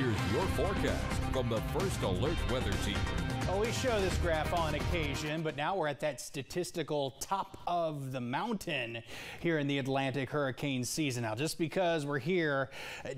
Here's your forecast from the First Alert Weather Team. Well, we show this graph on occasion, but now we're at that statistical top of the mountain here in the Atlantic hurricane season. Now, just because we're here,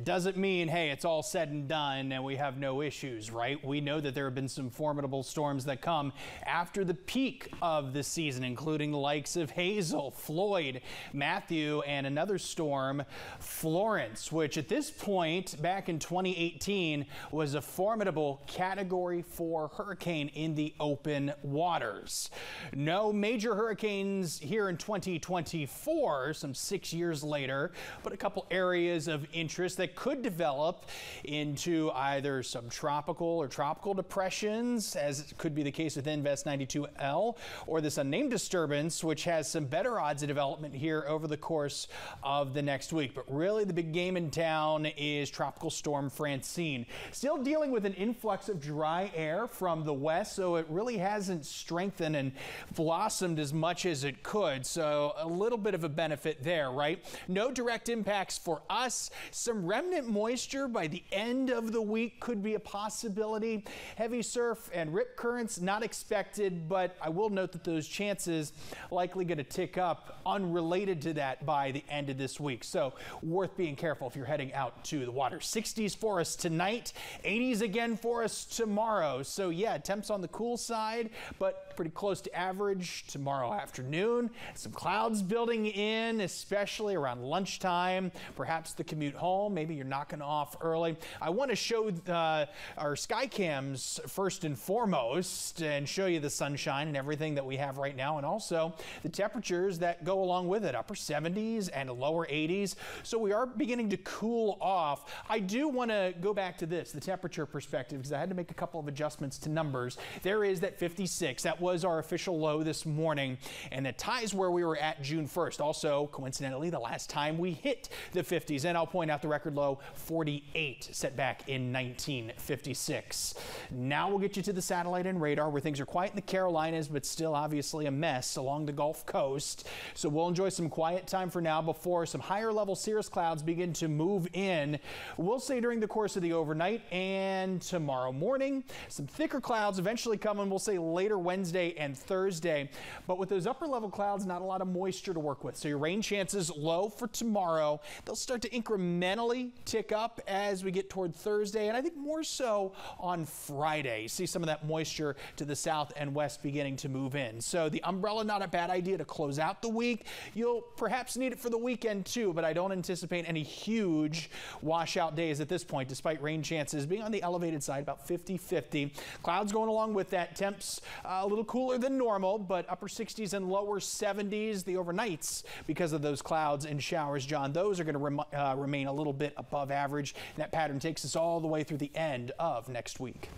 doesn't mean, hey, it's all said and done and we have no issues, right? We know that there have been some formidable storms that come after the peak of the season, including the likes of Hazel, Floyd, Matthew, and another storm, Florence, which at this point, back in 2018, was a formidable Category 4 hurricane in the open waters. No major hurricanes here in 2024, some six years later, but a couple areas of interest that could develop into either subtropical or tropical depressions, as could be the case with Invest 92L, or this unnamed disturbance, which has some better odds of development here over the course of the next week. But really, the big game in town is Tropical Storm Francine. Still dealing with an influx of dry air from the west, so it really hasn't strengthened and blossomed as much as it could. So a little bit of a benefit there, right? No direct impacts for us. Some remnant moisture by the end of the week could be a possibility. Heavy surf and rip currents not expected, but I will note that those chances likely going to tick up unrelated to that by the end of this week. So worth being careful if you're heading out to the water. 60s for us tonight, 80s again for us tomorrow. So yeah, temps on the cool side, but pretty close to average tomorrow afternoon. Some clouds building in, especially around lunchtime, perhaps the commute home. Maybe you're knocking off early. I want to show uh, our sky cams first and foremost and show you the sunshine and everything that we have right now and also the temperatures that go along with it upper 70s and lower 80s. So we are beginning to cool off. I do want to go back to this, the temperature perspective, because I had to make a couple of adjustments to numbers. There is that 56. That was our official low this morning, and that ties where we were at June 1st. Also, coincidentally, the last time we hit the 50s. And I'll point out the record low 48 set back in 1956. Now we'll get you to the satellite and radar where things are quiet in the Carolinas, but still obviously a mess along the Gulf Coast. So we'll enjoy some quiet time for now before some higher level cirrus clouds begin to move in. We'll say during the course of the overnight and tomorrow morning, some thicker clouds eventually coming, we'll say later Wednesday and Thursday. But with those upper level clouds, not a lot of moisture to work with. So your rain chances low for tomorrow. They'll start to incrementally tick up as we get toward Thursday, and I think more so on Friday. See some of that moisture to the south and west beginning to move in. So the umbrella, not a bad idea to close out the week. You'll perhaps need it for the weekend too, but I don't anticipate any huge washout days at this point, despite rain chances being on the elevated side, about 50 50. Clouds going along with that. Temps uh, a little cooler than normal, but upper 60s and lower 70s. The overnights, because of those clouds and showers, John, those are going to rem uh, remain a little bit above average. That pattern takes us all the way through the end of next week.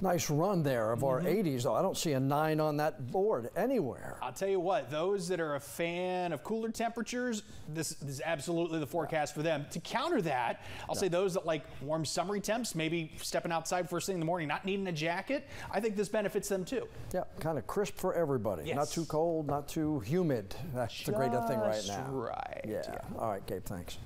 Nice run there of our mm-hmm. 80s, though. I don't see a nine on that board anywhere. I'll tell you what, those that are a fan of cooler temperatures, this, this is absolutely the forecast for them. To counter that, I'll say those that like warm summery temps, maybe stepping outside first thing in the morning, not needing a jacket, I think this benefits them too. Yeah, kind of crisp for everybody. Yes. Not too cold, not too humid. That's the great thing right now. Right. Yeah. All right, Gabe, thanks.